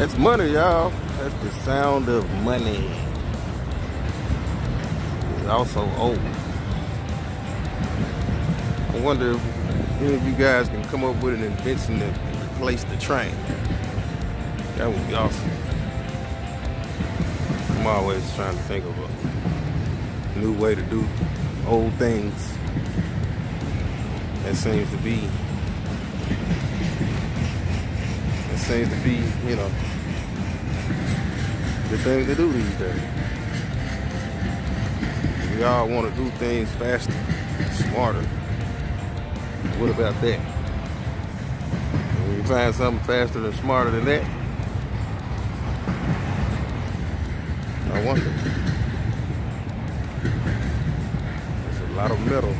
That's money, y'all. That's the sound of money. It's also old. I wonder if any of you guys can come up with an invention that can replace the train. That would be awesome. I'm always trying to think of a new way to do old things. That seems to be seems to be, you know, the thing to do these days. We all want to do things faster, smarter. What about that? When you find something faster and smarter than that, I wonder. There's a lot of metal.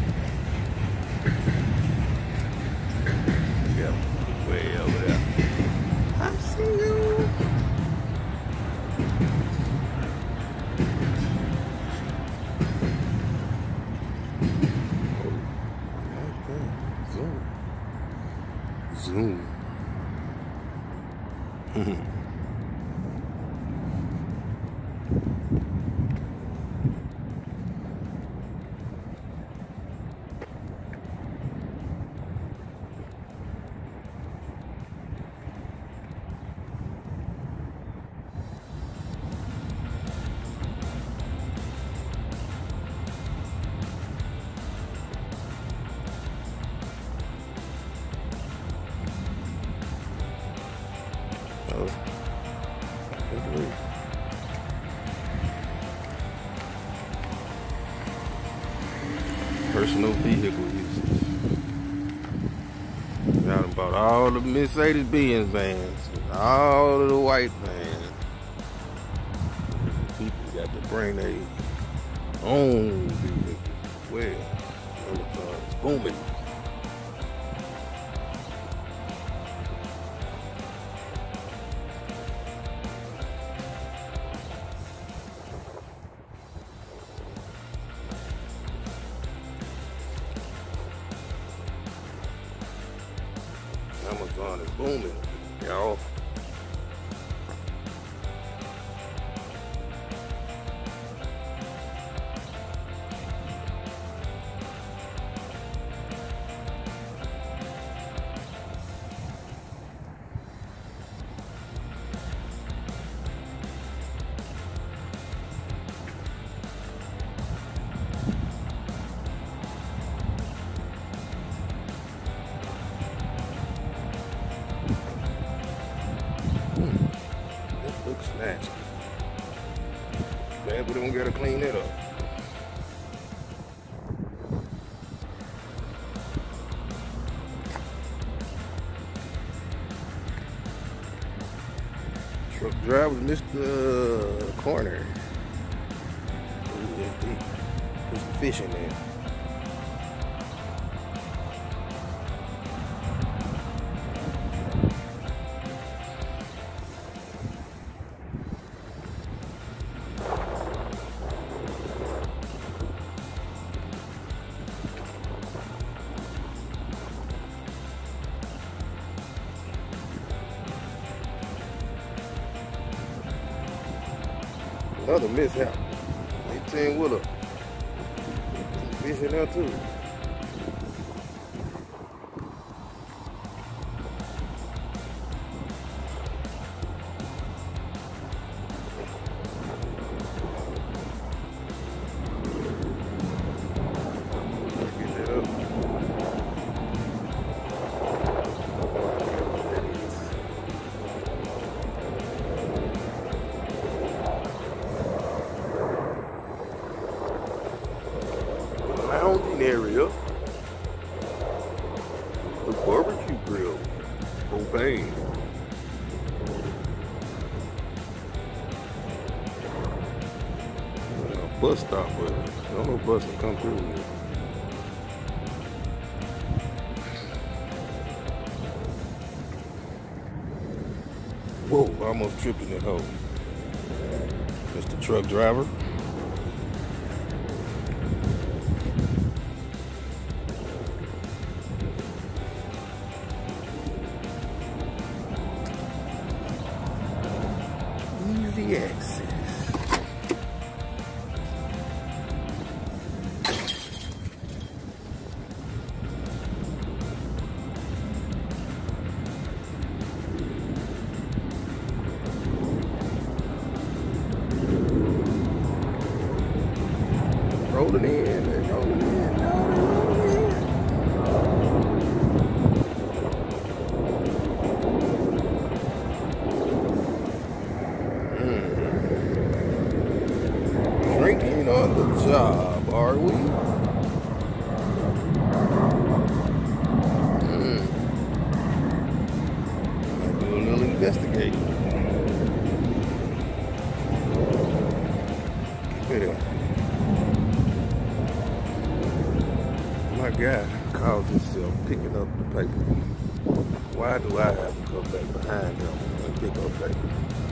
Good. Personal vehicle uses. Got about all the Mercedes Benz vans, all of the white vans. People got to bring their own vehicle. Well, booming. Amazon is booming, y'all. Truck driver missed the uh, corner. Ooh, that's. There's some fish in there. Another mishap. 18 wheeler. Fish in there too. Bus stop, but don't know if bus will come through here. Whoa, almost tripped in that hole. Mr. Truck Driver. Rolling in, they rolling in, now they rolling in. Mm. Drinking on the job, are we? Calls himself picking up the paper. Why do I have to come back behind him and pick up paper?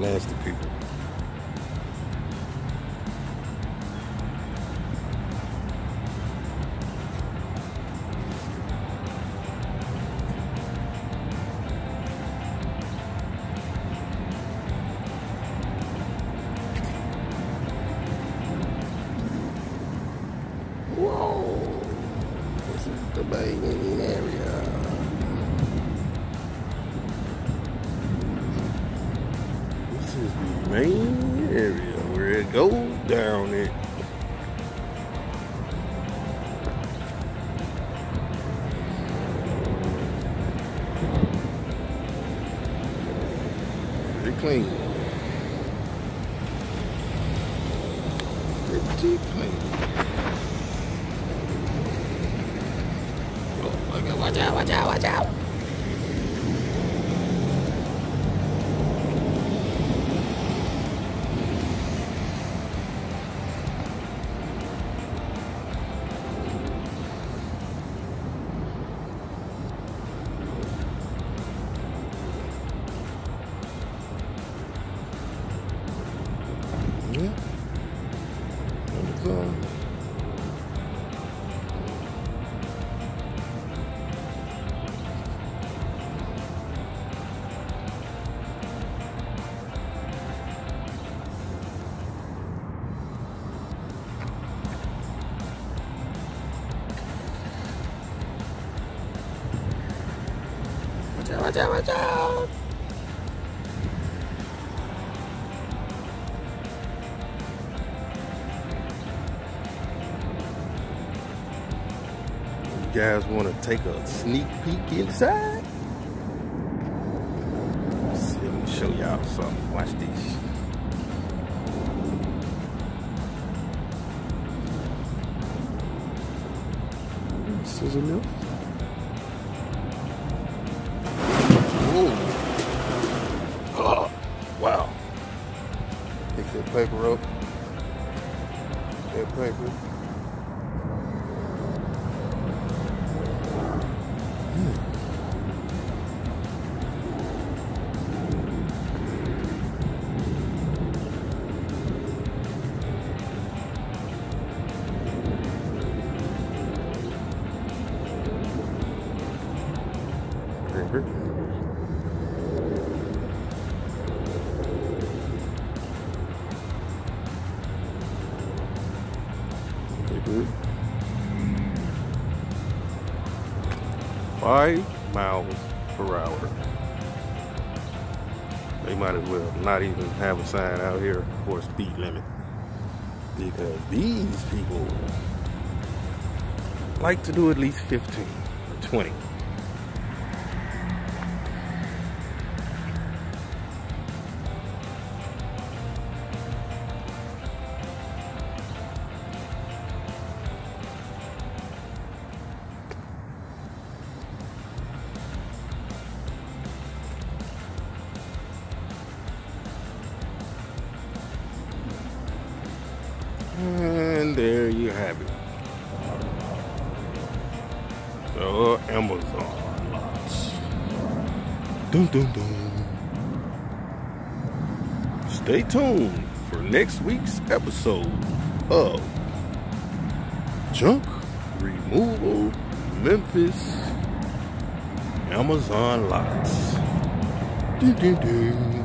Nasty people. Whoa! This is the main main area where it goes down it. Pretty clean. Pretty clean. Oh, my God, watch out, watch out, watch out. Watch out, watch out! You guys want to take a sneak peek inside? Let's see, let me show y'all something. Watch this. Sizzle milk. Ooh. That paper up. That paper. Hmm. Paper. Paper. Five miles per hour. They might as well not even have a sign out here for a speed limit. Because these people like to do at least 15 or 20. Amazon lots. Dun dun dun. Stay tuned for next week's episode of Junk Removal Memphis Amazon Lots. Dun dun dun.